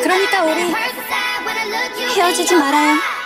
그러니까 우리 헤어지지 말아요.